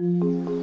Música